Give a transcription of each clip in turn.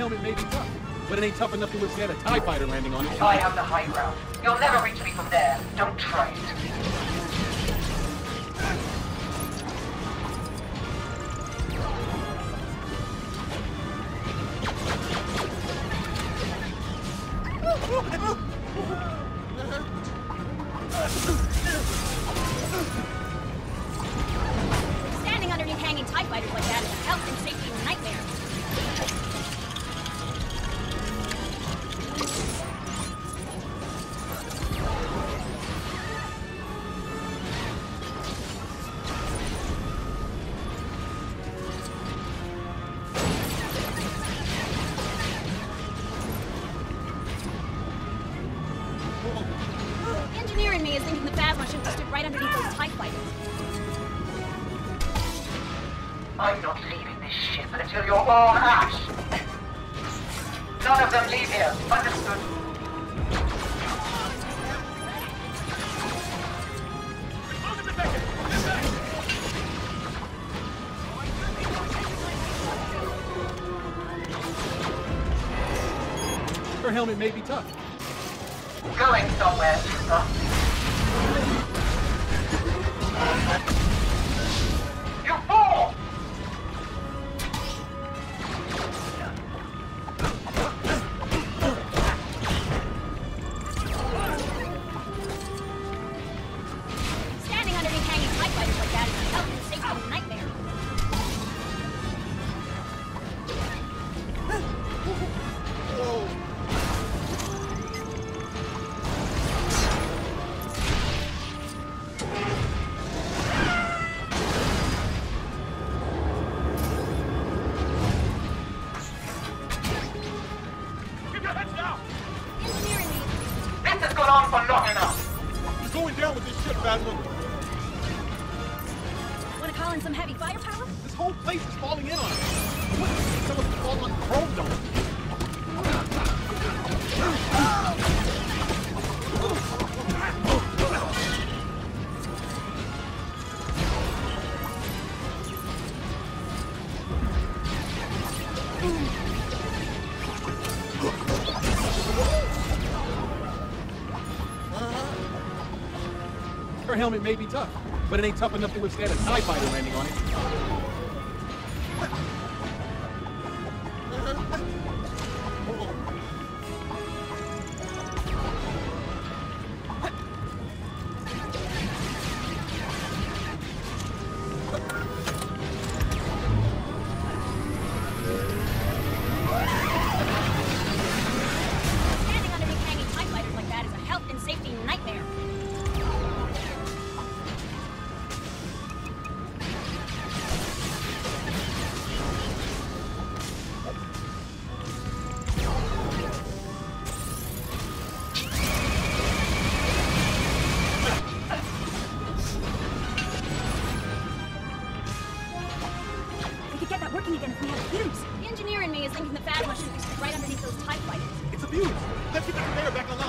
helmet may be tough, but it ain't tough enough to withstand a TIE fighter landing on it. I have the high ground. You'll never reach me from there. Don't try it. Standing underneath hanging TIE fighters like that is a health and safety nightmare. Engineer is thinking the Phasma should have stood right underneath those TIE fighters. I'm not leaving this ship until you're all ash. None of them leave here. Understood? Her helmet may be tough. Going somewhere, Oh, on for long enough. You're going down with this ship, Phasma. Want to call in some heavy firepower? This whole place is falling in on us. What if some of fall on the chrome dome? Helmet may be tough, but it ain't tough enough to withstand a TIE fighter landing on it. Let's get the conveyor back online.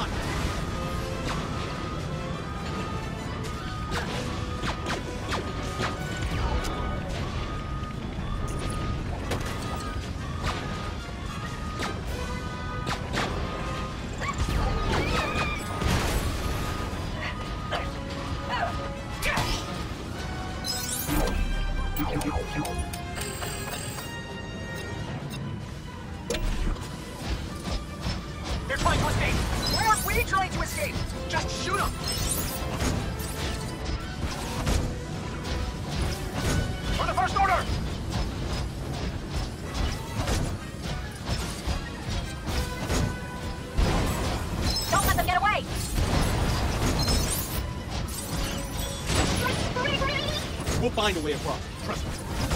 We'll find a way across. Trust me.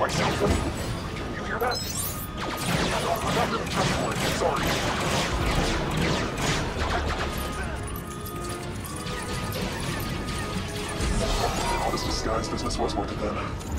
You hear that? I'm not really. Sorry. All this disguise business was worth it then.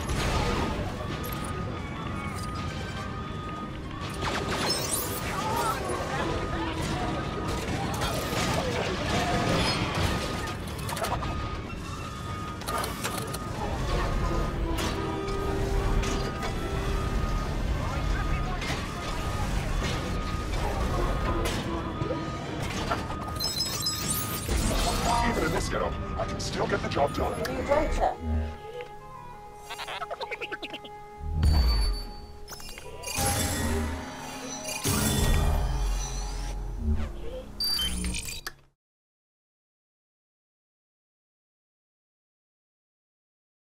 Can get the job done.